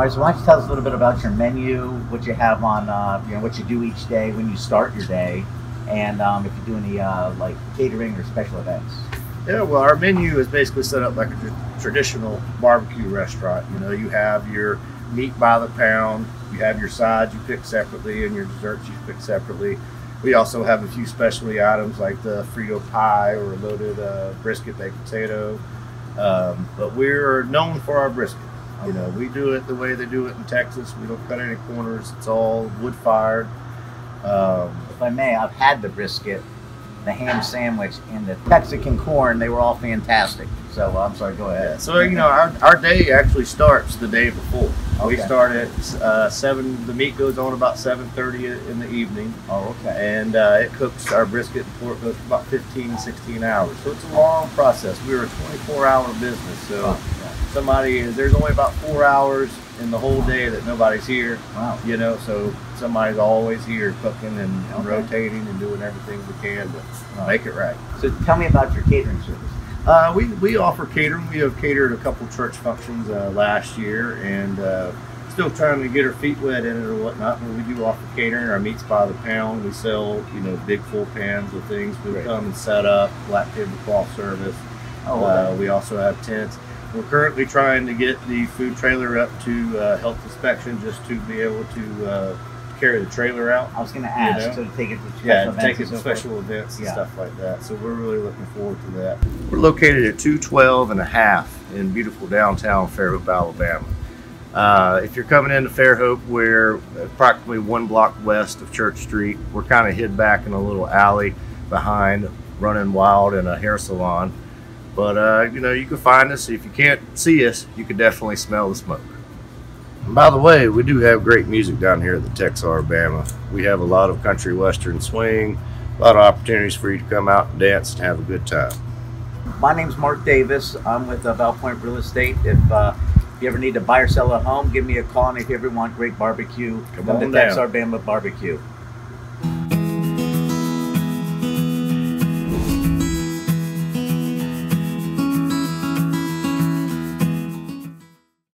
All right, so why don't you tell us a little bit about your menu, what you have on, uh, you know, what you do each day when you start your day, and um, if you do any uh, like catering or special events. Yeah, well, our menu is basically set up like a tr- traditional barbecue restaurant. You know, you have your meat by the pound, you have your sides you pick separately, and your desserts you pick separately. We also have a few specialty items like the Frito pie or a loaded uh, brisket baked potato. Um, but we're known for our brisket. You know, we do it the way they do it in Texas. We don't cut any corners. It's all wood fired. Um, If I may, I've had the brisket, the ham sandwich, and the Mexican corn. They were all fantastic. So I'm sorry. Go ahead. so you know our, our day actually starts the day before. We start at uh, seven. The meat goes on about seven thirty in the evening, Oh, okay. and uh, it cooks. Our brisket and pork goes for about 15, 16 hours. So it's a long process. We're a twenty four hour business, so somebody is there's only about four hours in the whole day that nobody's here. Wow. You know, so somebody's always here cooking and, and Okay. rotating and doing everything we can to make it right. So tell me about your catering service. Uh, we, we offer catering. We have catered a couple church functions uh, last year and uh, still trying to get our feet wet in it or whatnot. But we do offer catering. Our meat's by the pound. We sell, you know, big full pans of things. We Great. come and set up, black tablecloth service. Oh, Uh, we also have tents. We're currently trying to get the food trailer up to uh, health inspection just to be able to uh, carry the trailer out. I was going to ask. know? To take it to special Yeah, events take it and to so forth? events and Yeah. stuff like that. So we're really looking forward to that. We're located at 212 and a half in beautiful downtown Fairhope, Alabama. Uh, if you're coming into Fairhope, we're approximately one block west of Church Street. We're kind of hid back in a little alley behind Running Wild and a hair salon. But uh, you know, you can find us. If you can't see us, you can definitely smell the smoke. And by the way, we do have great music down here at the TexarBama. We have a lot of country western swing, a lot of opportunities for you to come out and dance and have a good time. My name's Mark Davis. I'm with uh, Point Real Estate. If uh, you ever need to buy or sell a home, give me a call. And if you ever want great barbecue, Come come to on down. TexarBama Barbecue.